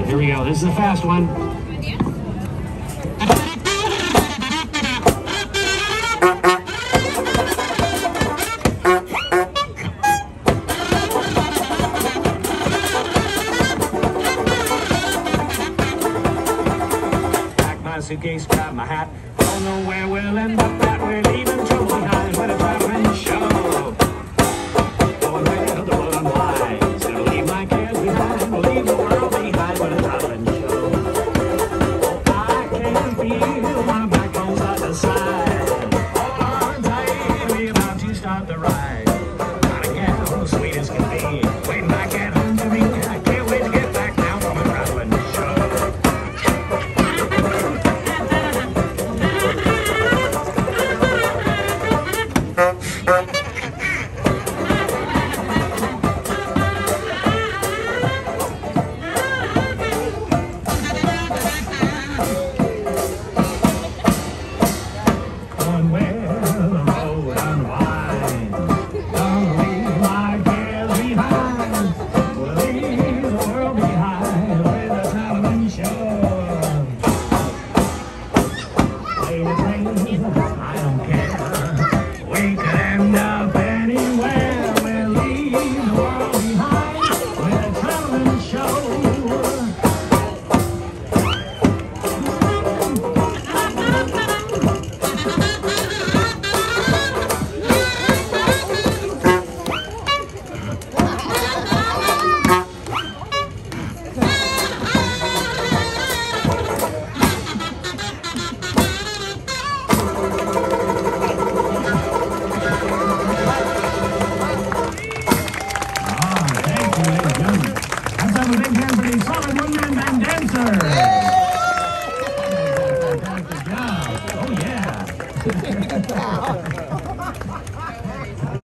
right, here we go. This is a fast one. Pack my Suitcase, grab my hat. Don't know where we'll end up, but we're leaving trouble behind. I That's a big hand for the Solid One Man Band Dancer. Fantastic job. Oh, yeah.